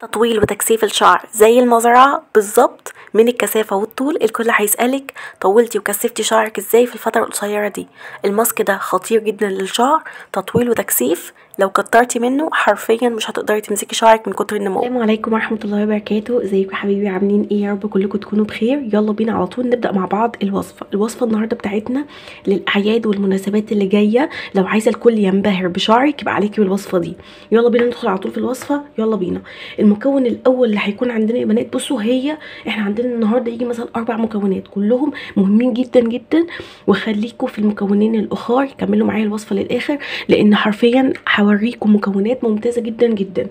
تطويل وتكثيف الشعر زي المزرعة بالظبط من الكثافة والطول الكل هيسألك طولتي وكثفتي شعرك إزاي في الفترة القصيرة دي. الماسك ده خطير جدا للشعر تطويل وتكثيف لو كترتي منه حرفيا مش هتقدري تمسكي شعرك من كتر النمو. السلام عليكم ورحمة الله وبركاته. ازيكم يا حبايبي عاملين إيه؟ يا رب كلكم تكونوا بخير. يلا بينا على طول نبدأ مع بعض الوصفة. الوصفة النهاردة بتاعتنا للأعياد والمناسبات اللي جاية. لو عايزة الكل ينبهر بشعرك يبقى عليكي بالوصفة دي. يلا بينا ندخل على طول في الوصفة. يلا بينا. المكون الأول اللي هيكون عندنا يا بنات بصوا هي إحنا عندنا النهاردة يجي مثلا أربع مكونات. كلهم مهمين جدا جدا. وخليكم في المكونين الأخر. كملوا معايا الوصفة للآخر لأن حرفيا هوريكم مكونات ممتازة جدا جدا.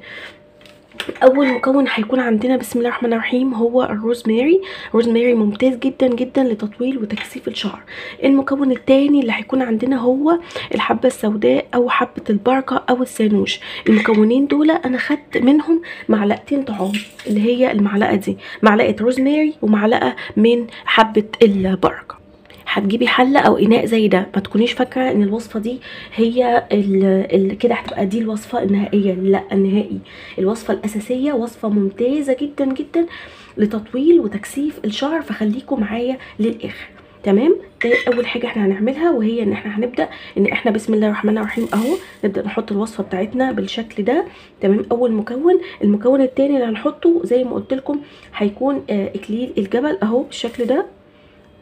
أول مكون هيكون عندنا بسم الله الرحمن الرحيم هو الروزماري. الروزماري ممتاز جدا جدا لتطويل وتكثيف الشعر. المكون الثاني اللي هيكون عندنا هو الحبة السوداء أو حبة البركة أو السانوش. المكونين دول أنا خدت منهم معلقتين طعام اللي هي المعلقة دي معلقة روزماري ومعلقة من حبة البركة. هتجيبي حلة أو إناء زي ده. ما تكونيش فاكرة إن الوصفة دي هي كده هتبقى دي الوصفة النهائية. لأ النهائي. الوصفة الأساسية وصفة ممتازة جدا جدا لتطويل وتكثيف الشعر. فخليكم معايا للآخر. تمام؟ ده أول حاجة إحنا هنعملها وهي إن إحنا هنبدأ إن إحنا بسم الله الرحمن الرحيم أهو نبدأ نحط الوصفة بتاعتنا بالشكل ده. تمام؟ أول مكون. المكون الثاني اللي هنحطه زي ما قلت لكم هيكون آه إكليل الجبل أهو بالشكل ده.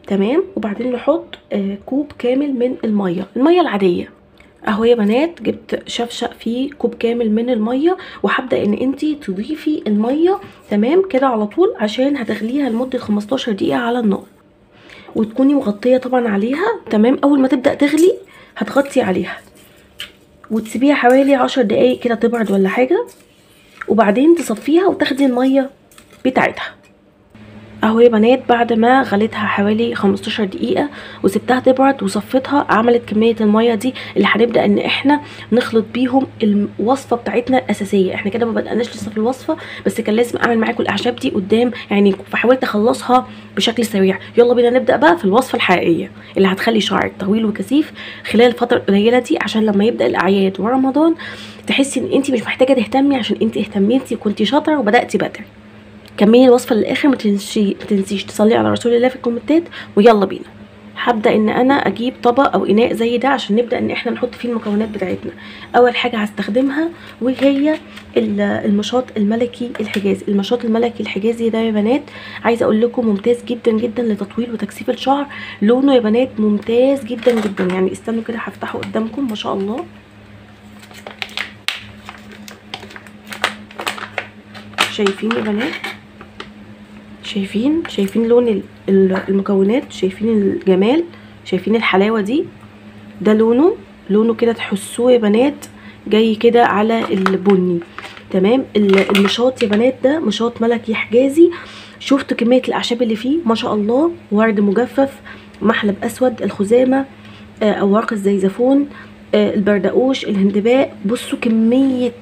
تمام؟ وبعدين نحط آه كوب كامل من المية. المية العادية. اهو يا بنات جبت شفشق فيه كوب كامل من المية وهبدأ ان انتي تضيفي المية تمام؟ كده على طول عشان هتغليها لمدة 15 دقيقة على النار. وتكوني مغطية طبعا عليها تمام؟ أول ما تبدأ تغلي هتغطي عليها. وتسيبيها حوالي 10 دقايق كده تبرد ولا حاجة. وبعدين تصفيها وتاخدي المية بتاعتها. أهو يا بنات بعد ما غليتها حوالي 15 دقيقة وسبتها تبرد وصفيتها عملت كمية المية دي اللي هنبدأ إن إحنا نخلط بيهم الوصفة بتاعتنا الأساسية. إحنا كده ما بدأناش لسه في الوصفة بس كان لازم أعمل معاكم الأعشاب دي قدام يعني فحاولت أخلصها بشكل سريع. يلا بينا نبدأ بقى في الوصفة الحقيقية اللي هتخلي شعرك طويل وكثيف خلال الفترة القليلة دي عشان لما يبدأ الأعياد ورمضان تحسي إن انت مش محتاجة تهتمي عشان انت اهتميتي وكنتي شاطرة وبدأتي بدري. كملي الوصفة للآخر ما تنسيش تصلي على رسول الله في الكومنتات ويلا بينا. هبدأ إن أنا أجيب طبق أو إناء زي ده عشان نبدأ إن إحنا نحط فيه المكونات بتاعتنا. أول حاجة هستخدمها وهي المشاط الملكي الحجازي. المشاط الملكي الحجازي ده يا بنات عايزة أقول لكم ممتاز جدا جدا لتطويل وتكثيف الشعر. لونه يا بنات ممتاز جدا جدا. يعني استنوا كده هفتحه قدامكم ما شاء الله. شايفين يا بنات؟ شايفين شايفين لون المكونات شايفين الجمال شايفين الحلاوة دي. ده لونه لونه كده تحسوه يا بنات جاي كده على البني. تمام؟ المشاط يا بنات ده مشاط ملكي حجازي. شفتوا كمية الأعشاب اللي فيه؟ ما شاء الله. ورد مجفف محلب أسود الخزامة آه اوراق الزيزفون آه البردقوش الهندباء. بصوا كمية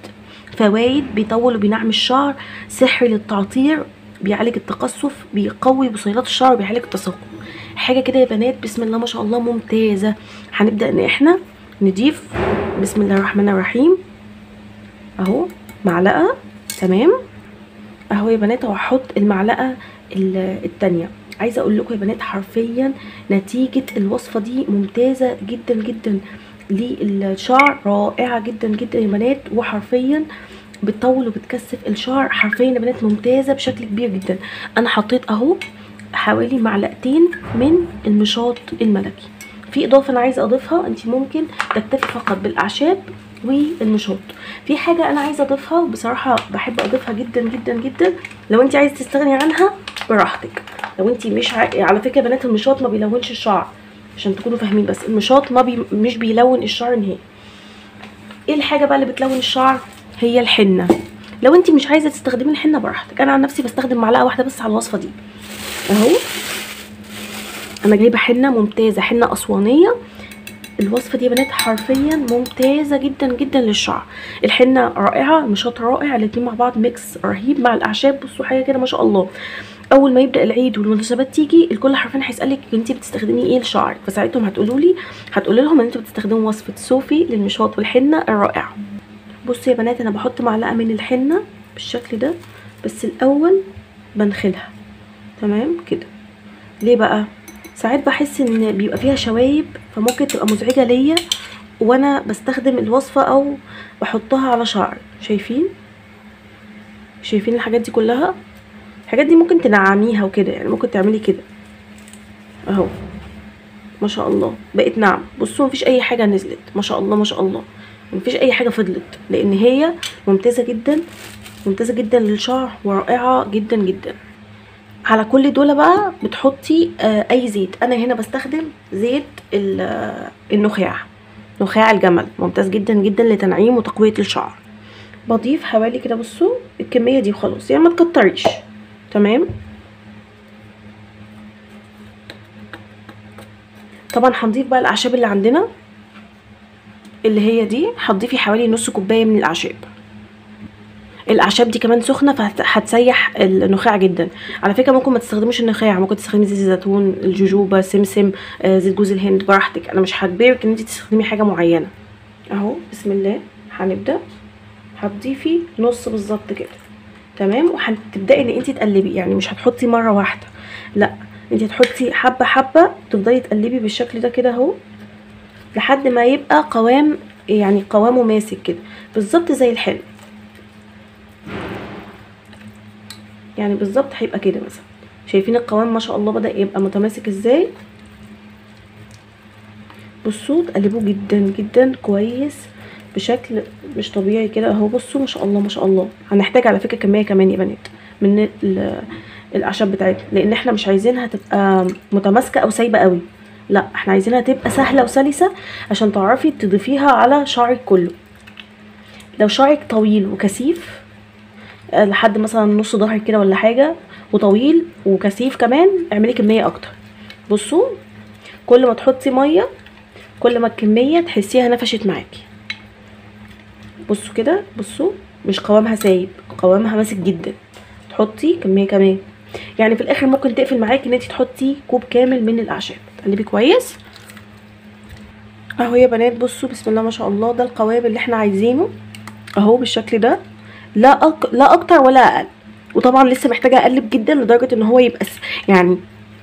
فوائد بيطول وبينعم الشعر. سحر للتعطير. بيعالج التقصف بيقوي بصيلات الشعر بيعالج التساقط. حاجة كده يا بنات بسم الله ما شاء الله ممتازة. هنبدأ إن إحنا نضيف بسم الله الرحمن الرحيم. أهو معلقة تمام؟ أهو يا بنات وهحط المعلقة التانية. عايزة أقول لكم يا بنات حرفيا نتيجة الوصفة دي ممتازة جدا جدا للشعر رائعة جدا جدا يا بنات. وحرفيا بتطول وبتكثف الشعر حرفيا يا بنات ممتازة بشكل كبير جدا. أنا حطيت أهو حوالي معلقتين من المشاط الملكي. في إضافة أنا عايزة أضيفها أنت ممكن تكتفي فقط بالأعشاب والمشاط. في حاجة أنا عايزة أضيفها وبصراحة بحب أضيفها جدا جدا جدا. لو أنت عايزة تستغني عنها براحتك. لو أنت مش ع... على فكرة بنات المشاط ما بيلونش الشعر عشان تكونوا فاهمين بس المشاط ما بي... مش بيلون الشعر نهائي. إيه الحاجة بقى اللي بتلون الشعر؟ هي الحنة. لو انت مش عايزة تستخدمي الحنة براحتك. أنا عن نفسي بستخدم معلقة واحدة بس على الوصفة دي. أهو. أنا جايبة حنة ممتازة حنة أسوانية. الوصفة دي يا بنات حرفيا ممتازة جدا جدا للشعر. الحنة رائعة المشاط رائع الاتنين مع بعض ميكس رهيب مع الأعشاب. بصوا حاجة كده ما شاء الله. أول ما يبدأ العيد والمناسبات تيجي الكل حرفيا هيسألك انت بتستخدمي إيه لشعرك. فساعتهم هتقولوا لي هتقولي لهم إن أنتوا بتستخدموا وصفة صوفي للمشاط والحنة الرائعة. بصوا يا بنات أنا بحط معلقة من الحنة بالشكل ده بس الأول بنخلها. تمام؟ كده. ليه بقى؟ ساعات بحس إن بيبقى فيها شوايب فممكن تبقى مزعجة ليا وأنا بستخدم الوصفة أو بحطها على شعري شايفين؟ شايفين الحاجات دي كلها؟ الحاجات دي ممكن تنعميها وكده يعني ممكن تعملي كده. أهو. ما شاء الله. بقت ناعمة. بصوا مفيش أي حاجة نزلت. ما شاء الله ما شاء الله. مفيش أي حاجة فضلت لأن هي ممتازة جدا ممتازة جدا للشعر ورائعة جدا جدا. على كل دول بقى بتحطي آه أي زيت. أنا هنا بستخدم زيت آه، النخاع نخاع الجمل. ممتاز جدا جدا لتنعيم وتقوية الشعر. بضيف حوالي كده بصوا الكمية دي وخلاص يعني ما تكتريش. تمام؟ طبعا هنضيف بقى الأعشاب اللي عندنا. اللي هي دي هتضيفي حوالي نص كوباية من الأعشاب. الأعشاب دي كمان سخنة فهتسيح النخاع جدا. على فكرة ممكن ما تستخدموش النخاع ممكن تستخدمي زيت الزيتون الجوجوبا سمسم آه، زيت جوز الهند براحتك. أنا مش هجبرك إن أنت تستخدمي حاجة معينة. أهو بسم الله هنبدأ. هتضيفي نص بالظبط كده. تمام؟ وهتبدأي إن أنت تقلبي يعني مش هتحطي مرة واحدة. لأ أنت هتحطي حبة حبة تفضلي تقلبي بالشكل ده كده أهو. لحد ما يبقى قوام يعني قوامه ماسك كده بالظبط زي الحلو يعني بالظبط هيبقى كده مثلا. شايفين القوام ما شاء الله بدأ يبقى متماسك إزاي؟ بصوا تقلبوه جدا جدا كويس بشكل مش طبيعي كده. اهو بصوا ما شاء الله ما شاء الله. هنحتاج على فكرة كمية كمان يا بنات من ال- الأعشاب بتاعتنا لأن إحنا مش عايزينها تبقى متماسكة أو سايبة قوي. لا إحنا عايزينها تبقى سهلة وسلسة عشان تعرفي تضيفيها على شعرك كله. لو شعرك طويل وكثيف آه، لحد مثلا نص ظهرك كده ولا حاجة وطويل وكثيف كمان اعملي كمية أكتر. بصوا كل ما تحطي مية كل ما الكمية تحسيها نفشت معاكي. بصوا كده بصوا مش قوامها سايب قوامها ماسك جدا. تحطي كمية كمان. يعني في الآخر ممكن تقفل معاكي إن انت تحطي كوب كامل من الأعشاب. تقلبي كويس. اهو يا بنات بصوا بسم الله ما شاء الله ده القوام اللي إحنا عايزينه اهو بالشكل ده. لا أك... لا أكتر ولا أقل. وطبعا لسه محتاجة اقلب جدا لدرجة ان هو يبقى يعني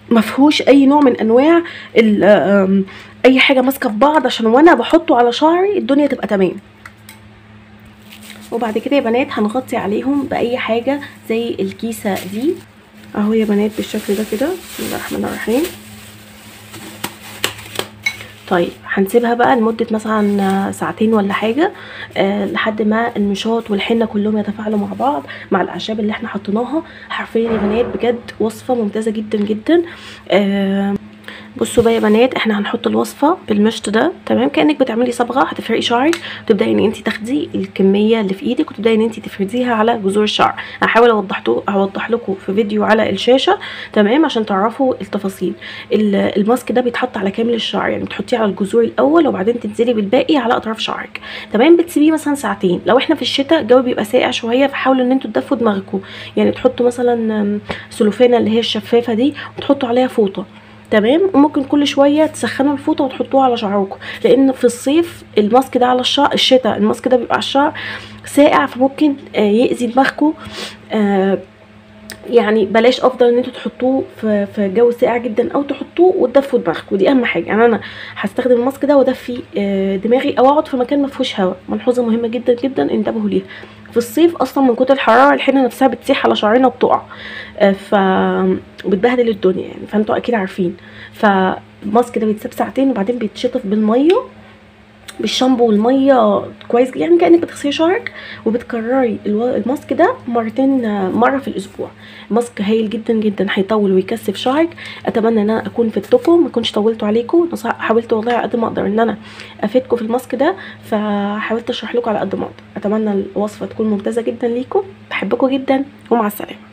ما فيهوش أي نوع من أنواع أي حاجة ماسكة في بعض عشان وأنا بحطه على شعري الدنيا تبقى تمام. وبعد كده يا بنات هنغطي عليهم بأي حاجة زي الكيسة دي. اهو يا بنات بالشكل ده كده بسم الله الرحمن الرحيم. طيب هنسيبها بقى لمدة مثلا ساعتين ولا حاجة آه لحد ما النشاط والحنة كلهم يتفاعلوا مع بعض مع الأعشاب اللي إحنا حطيناها. حرفيا يا بنات بجد وصفة ممتازة جدا جدا. آه بصوا بقى يا بنات إحنا هنحط الوصفة بالمشط ده تمام؟ كأنك بتعملي صبغة هتفرقي شعرك وتبداي إن انت تاخدي الكمية اللي في إيدك وتبدأي إن انت تفرديها على جذور الشعر. هحاول أوضحته اوضح لكم في فيديو على الشاشة تمام؟ عشان تعرفوا التفاصيل. ال- الماسك ده بيتحط على كامل الشعر يعني بتحطيه على الجذور الأول وبعدين تنزلي بالباقي على أطراف شعرك تمام؟ بتسيبيه مثلا ساعتين. لو إحنا في الشتاء الجو بيبقى ساقع شوية فحاولوا إن أنتوا تدفوا دماغكم. يعني تحطوا مثلا سلوفانة اللي هي الشفافة دي وتحطوا عليها فوطة. تمام؟ وممكن كل شوية تسخنوا الفوطة وتحطوها على شعركم. لأن في الصيف الماسك ده على الشعر الشتاء الماسك ده بيبقى على الشعر ساقع فممكن آه، يأذي دماغكم. آه، يعني بلاش أفضل إن أنتوا تحطوه في في جو ساقع جدا أو تحطوه وتدفوا دماغكم ودي أهم حاجة. يعني أنا هستخدم الماسك ده وادفي آه، دماغي أو أقعد في مكان ما فيهوش هواء ملحوظة مهمة جدا جدا. انتبهوا ليها. في الصيف أصلا من كتر الحرارة الحنة نفسها بتسيح على شعرنا وبتقع. آه، ف وبتبهدل الدنيا يعني. فأنتوا أكيد عارفين. فالماسك ده بيتساب ساعتين وبعدين بيتشطف بالمية. بالشامبو والمية كويس يعني كأنك بتغسلي شعرك وبتكرري الماسك ده مرتين مرة في الأسبوع. ماسك هايل جدا جدا هيطول ويكثف شعرك. أتمنى إن أنا أكون فدتكم ما أكونش طولت عليكم. حاولت والله على قد ما أقدر إن أنا أفيدكم في الماسك ده فحاولت أشرح لكم على قد ما أقدر. أتمنى الوصفة تكون ممتازة جدا ليكم. بحبكم جدا ومع السلامة.